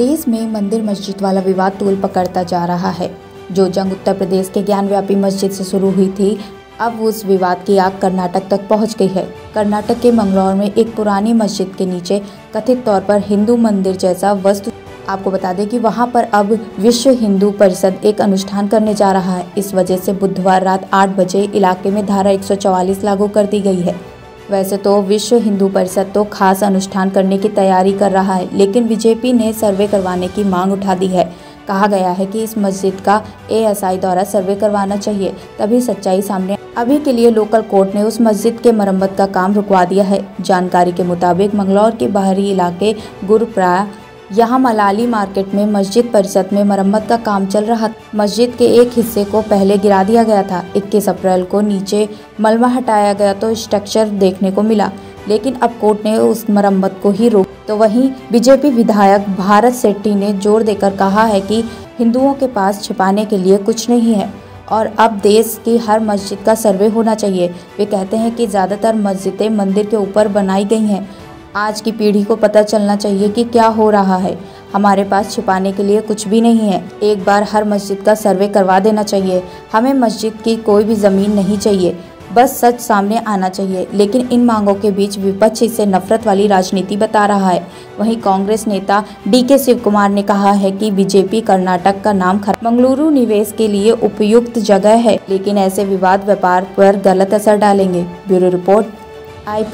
देश में मंदिर मस्जिद वाला विवाद तूल पकड़ता जा रहा है। जो जंग उत्तर प्रदेश के ज्ञानव्यापी मस्जिद से शुरू हुई थी, अब उस विवाद की आग कर्नाटक तक पहुँच गई है। कर्नाटक के मंगलौर में एक पुरानी मस्जिद के नीचे कथित तौर पर हिंदू मंदिर जैसा वस्तु आपको बता दें कि वहाँ पर अब विश्व हिंदू परिषद एक अनुष्ठान करने जा रहा है। इस वजह से बुधवार रात आठ बजे इलाके में धारा 144 लागू कर दी गई है। वैसे तो विश्व हिंदू परिषद तो खास अनुष्ठान करने की तैयारी कर रहा है, लेकिन बीजेपी ने सर्वे करवाने की मांग उठा दी है। कहा गया है कि इस मस्जिद का एएसआई द्वारा सर्वे करवाना चाहिए, तभी सच्चाई सामने अभी के लिए लोकल कोर्ट ने उस मस्जिद के मरम्मत का काम रुकवा दिया है। जानकारी के मुताबिक मंगलौर के बाहरी इलाके गुरुप्राया यहाँ मलाली मार्केट में मस्जिद परिषद में मरम्मत का काम चल रहा मस्जिद के एक हिस्से को पहले गिरा दिया गया था। 21 अप्रैल को नीचे मलबा हटाया गया तो स्ट्रक्चर देखने को मिला। लेकिन अब कोर्ट ने उस मरम्मत को ही रोक तो वहीं बीजेपी विधायक भारत सेट्टी ने ज़ोर देकर कहा है कि हिंदुओं के पास छिपाने के लिए कुछ नहीं है और अब देश की हर मस्जिद का सर्वे होना चाहिए। वे कहते हैं कि ज़्यादातर मस्जिदें मंदिर के ऊपर बनाई गई हैं। आज की पीढ़ी को पता चलना चाहिए कि क्या हो रहा है। हमारे पास छिपाने के लिए कुछ भी नहीं है। एक बार हर मस्जिद का सर्वे करवा देना चाहिए। हमें मस्जिद की कोई भी ज़मीन नहीं चाहिए। बस सच सामने आना चाहिए। लेकिन इन मांगों के बीच विपक्ष इसे नफरत वाली राजनीति बता रहा है। वहीं कांग्रेस नेता डी के शिव कुमार ने कहा है कि बीजेपी कर्नाटक का नाम मंगलुरु निवेश के लिए उपयुक्त जगह है। लेकिन ऐसे विवाद व्यापार पर गलत असर डालेंगे। ब्यूरो रिपोर्ट आई